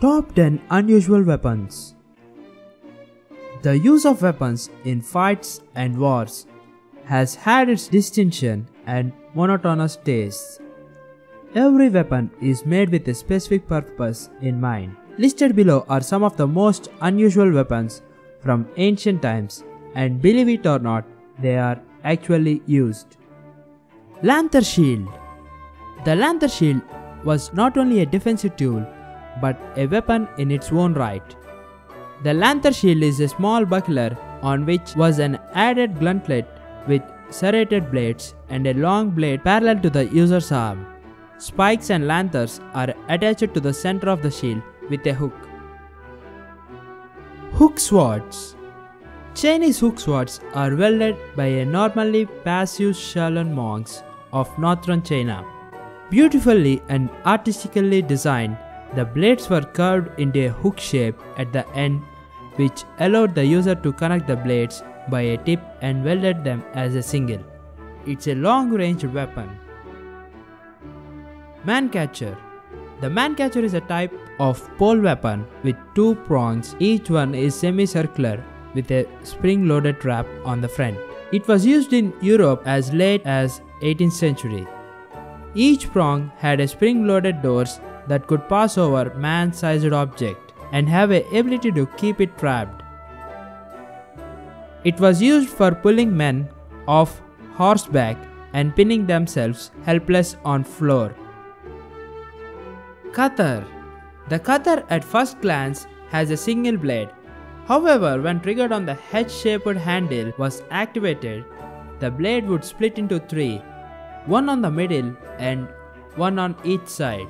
Top 10 Unusual Weapons The use of weapons in fights and wars has had its distinction and monotonous tastes. Every weapon is made with a specific purpose in mind. Listed below are some of the most unusual weapons from ancient times, and believe it or not, they are actually used. Lantern Shield The Lantern Shield was not only a defensive tool but a weapon in its own right. The Lantern Shield is a small buckler on which was an added gauntlet with serrated blades and a long blade parallel to the user's arm. Spikes and lanterns are attached to the center of the shield with a hook. Hook swords Chinese hook swords are wielded by a normally passive Shaolin monks of northern China. Beautifully and artistically designed, the blades were curved into a hook shape at the end which allowed the user to connect the blades by a tip and welded them as a single. It's a long-range weapon. Man catcher. The man catcher is a type of pole weapon with two prongs. Each one is semicircular with a spring-loaded trap on the front. It was used in Europe as late as 18th century. Each prong had a spring-loaded doors that could pass over man-sized object and have a ability to keep it trapped. It was used for pulling men off horseback and pinning themselves helpless on floor. Katar The Katar at first glance has a single blade. However, when triggered on the hedge-shaped handle was activated, the blade would split into three, one on the middle and one on each side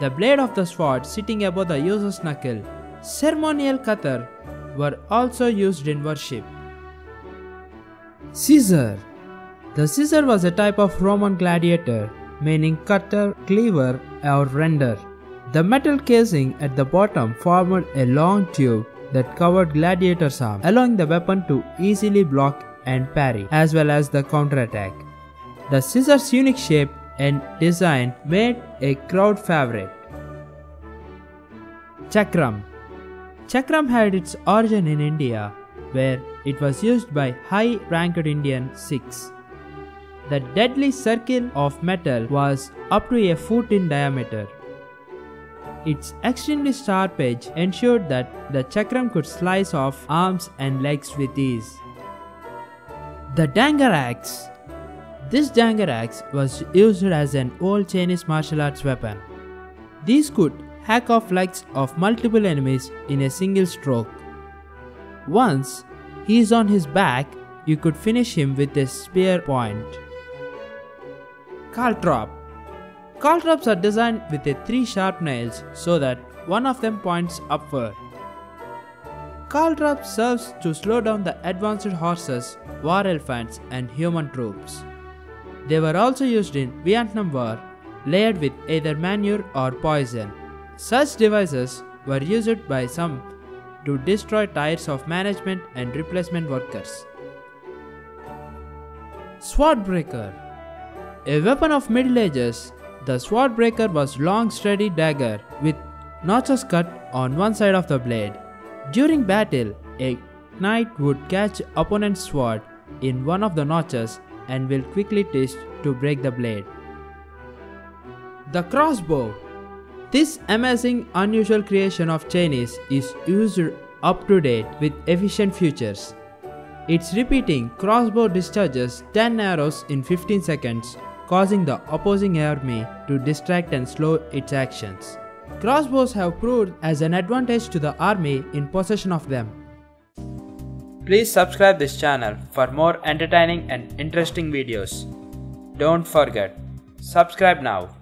the blade of the sword sitting above the user's knuckle. Ceremonial katar were also used in worship. Scissor The scissor was a type of Roman gladiator, meaning cutter, cleaver, or render. The metal casing at the bottom formed a long tube that covered gladiator's arm, allowing the weapon to easily block and parry, as well as the counterattack. The scissor's unique shape and design made a crowd favorite. Chakram Chakram had its origin in India, where it was used by high-ranked Indian Sikhs. The deadly circle of metal was up to a foot in diameter. Its extremely sharp edge ensured that the chakram could slice off arms and legs with ease. The Dagger axe this Dagger axe was used as an old Chinese martial arts weapon. These could hack off legs of multiple enemies in a single stroke. Once he is on his back, you could finish him with a spear point. Caltrop Caltrops are designed with a three sharp nails so that one of them points upward. Caltrop serves to slow down the advanced horses, war elephants and human troops. They were also used in Vietnam War, layered with either manure or poison. Such devices were used by some to destroy tires of management and replacement workers. Swordbreaker A weapon of Middle Ages, the swordbreaker was long sturdy dagger with notches cut on one side of the blade. During battle, a knight would catch opponent's sword in one of the notches and will quickly twist to break the blade. The crossbow. This amazing unusual creation of Chinese is used up to date with efficient features. Its repeating crossbow discharges 10 arrows in 15 seconds, causing the opposing army to distract and slow its actions. Crossbows have proved as an advantage to the army in possession of them. Please subscribe this channel for more entertaining and interesting videos. Don't forget, subscribe now.